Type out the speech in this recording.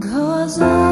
Cause I